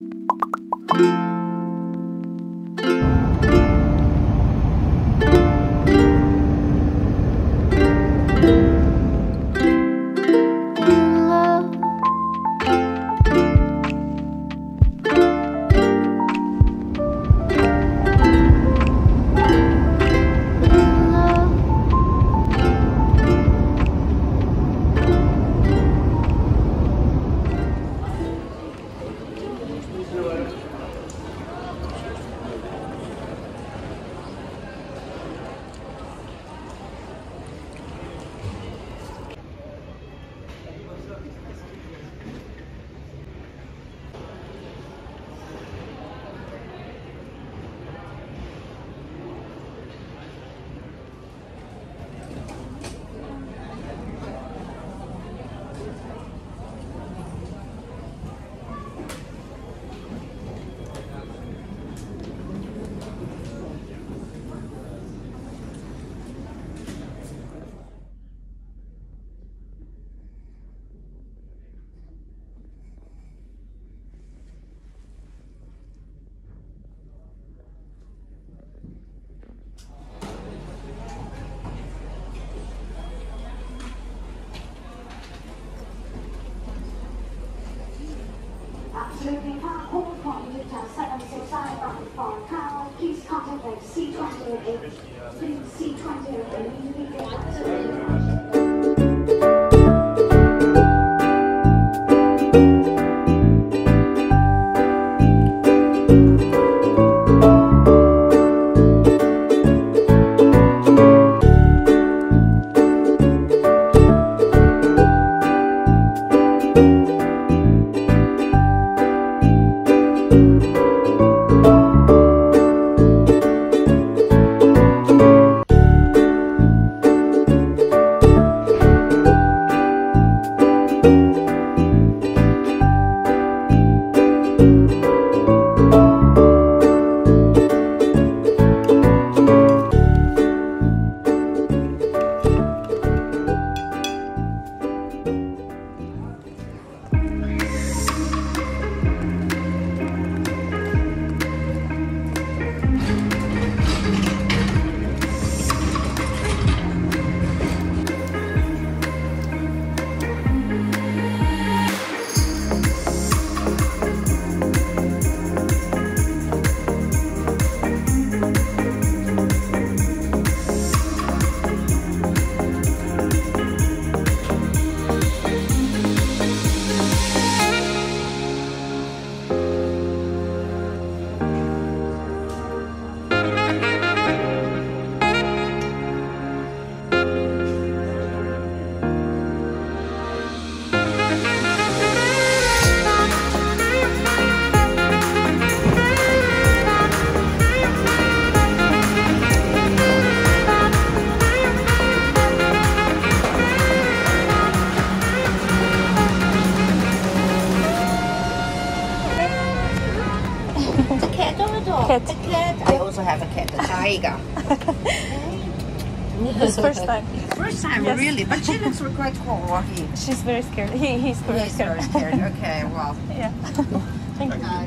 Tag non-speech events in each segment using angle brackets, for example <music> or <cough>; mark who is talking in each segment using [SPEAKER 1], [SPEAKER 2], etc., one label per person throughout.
[SPEAKER 1] you not. Hold point to set up your side by for power. Please contact C28. Please C28
[SPEAKER 2] Cat. I also have a cat, a tiger.
[SPEAKER 3] His first time.
[SPEAKER 2] First time,
[SPEAKER 3] Yes.
[SPEAKER 2] really, but she looks <laughs> quite cool. He,
[SPEAKER 3] She's very scared. He, he's very
[SPEAKER 2] he's
[SPEAKER 3] scared.
[SPEAKER 2] very scared. <laughs> Okay, well.
[SPEAKER 3] yeah. <laughs> Thank you.
[SPEAKER 2] Uh,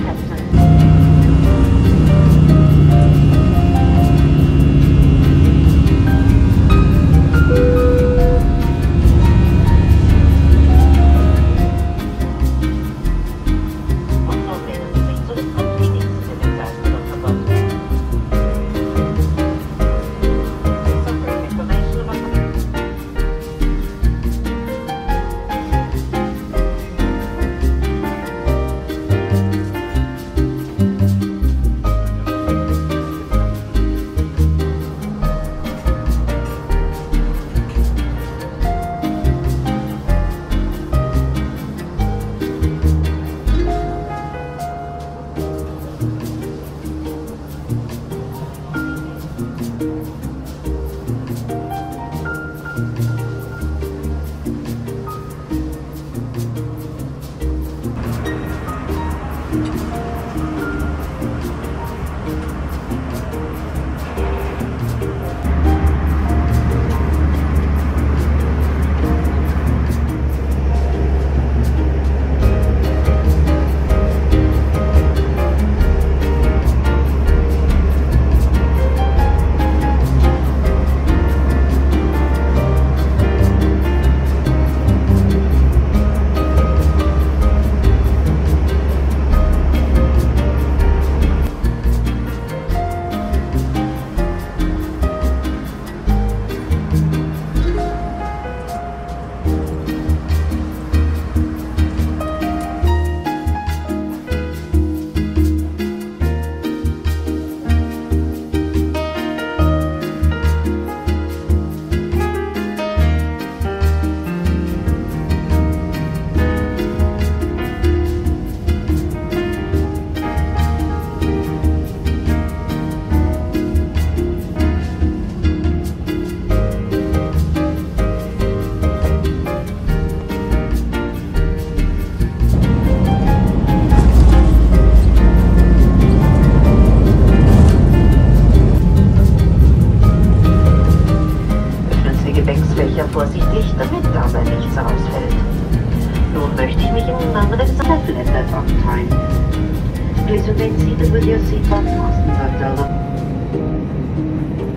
[SPEAKER 4] has done. Please remain seated with your seatbelt fastened until the...